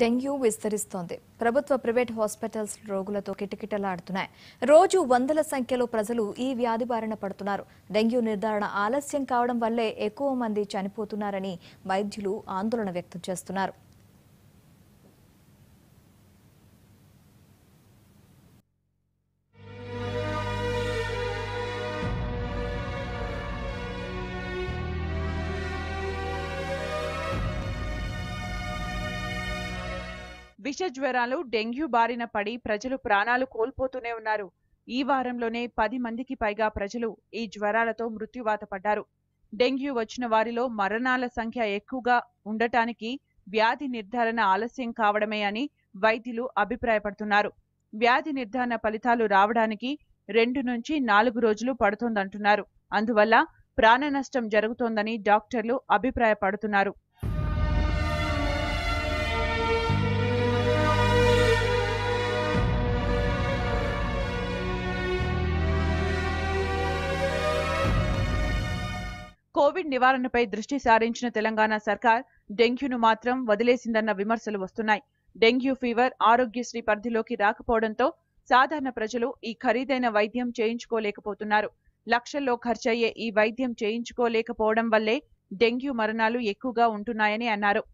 Dengue విస్తరిస్తోంది. ప్రభుత్వ private hospitals రోగులతో కిటకిటలాడుతున్నాయి. రోజు వందల సంఖ్యలో ప్రజలు ఈ వ్యాధి బారిన పడుతున్నారు. డెంగ్యూ నిర్ధారణ ఆలస్యం కావడం వల్లే ఎక్కువ మంది చనిపోతున్నారని వైద్యులు ఆందోళన వ్యక్తం చేస్తున్నారు. విష జ్వరాలు డెంగ్యూ బారిన పడి ప్రజలు ప్రాణాలు కోల్పోతూనే ఉన్నారు. ఈ వారంలోనే పది మందికి పైగా ప్రజలు ఈ జ్వరాలతో మృత్యువాత పడ్డారు. డెంగ్యూ వచ్చిన వారిలో మరణాల సంఖ్య ఎక్కువగా ఉండటానికి వ్యాధి నిర్ధారణ ఆలస్యం కావడమే అని వైద్యులు అభిప్రాయపడుతున్నారు. వ్యాధి నిర్ధారణ ఫలితాలు రావడానికి రెండు నుంచి నాలుగు రోజులు పడుతోందంటున్నారు. అందువల్ల ప్రాణ నష్టం జరుగుతోందని డాక్టర్లు అభిప్రాయపడుతున్నారు. కోవిడ్ నివారణపై దృష్టి సారించిన తెలంగాణ సర్కార్ డెంగ్యూను మాత్రం వదిలేసిందన్న విమర్శలు వస్తున్నాయి. డెంగ్యూ ఫీవర్ ఆరోగ్యశ్రీ పరిధిలోకి రాకపోవడంతో సాధారణ ప్రజలు ఈ ఖరీదైన వైద్యం చేయించుకోలేకపోతున్నారు. లక్షల్లో ఖర్చయ్యే ఈ వైద్యం చేయించుకోలేకపోవడం వల్లే డెంగ్యూ మరణాలు ఎక్కువగా ఉంటున్నాయని అన్నారు.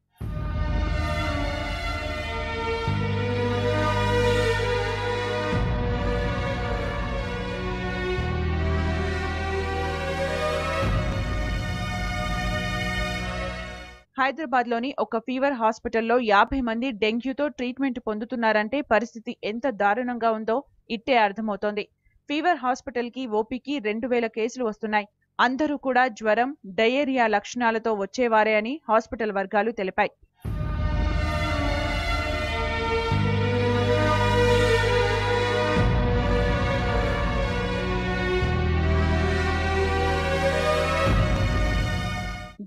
హైదరాబాద్లోని ఒక ఫీవర్ హాస్పిటల్లో యాభై మంది డెంగ్యూతో ట్రీట్మెంట్ పొందుతున్నారంటే పరిస్థితి ఎంత దారుణంగా ఉందో ఇట్టే అర్థమవుతోంది. ఫీవర్ హాస్పిటల్కి ఓపీకి రెండు వేల కేసులు వస్తున్నాయి. అందరూ కూడా జ్వరం డయేరియా లక్షణాలతో వచ్చేవారే అని హాస్పిటల్ వర్గాలు తెలిపాయి.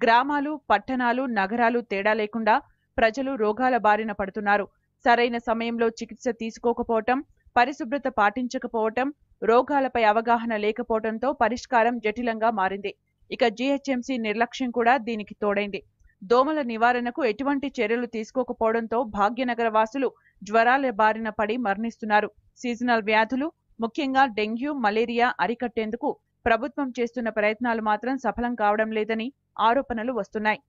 గ్రామాలు పట్టణాలు నగరాలు తేడా లేకుండా ప్రజలు రోగాల బారిన పడుతున్నారు. సరైన సమయంలో చికిత్స తీసుకోకపోవటం పరిశుభ్రత పాటించకపోవటం రోగాలపై అవగాహన లేకపోవడంతో పరిష్కారం జటిలంగా మారింది. ఇక జీహెచ్ఎంసీ నిర్లక్ష్యం కూడా దీనికి తోడైంది. దోమల నివారణకు ఎటువంటి చర్యలు తీసుకోకపోవడంతో భాగ్యనగర వాసులు జ్వరాల బారిన పడి మరణిస్తున్నారు. సీజనల్ వ్యాధులు ముఖ్యంగా డెంగ్యూ మలేరియా అరికట్టేందుకు ప్రభుత్వం చేస్తున్న ప్రయత్నాలు మాత్రం సఫలం కావడం లేదని ఆరోపణలు వస్తున్నాయి.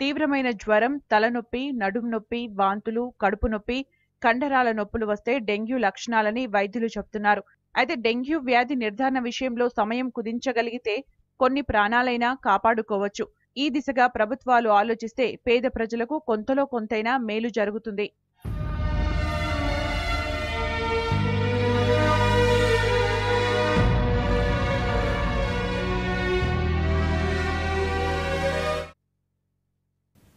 తీవ్రమైన జ్వరం తలనొప్పి నడుం నొప్పి వాంతులు కడుపు నొప్పి కండరాల నొప్పులు వస్తే డెంగ్యూ లక్షణాలని వైద్యులు చెబుతున్నారు అయితే డెంగ్యూ వ్యాధి నిర్ధారణ విషయంలో సమయం కుదించగలిగితే కొన్ని ప్రాణాలైనా కాపాడుకోవచ్చు. ఈ దిశగా ప్రభుత్వాలు ఆలోచిస్తే పేద ప్రజలకు కొంతలో కొంతైనా మేలు జరుగుతుంది.